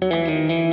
Música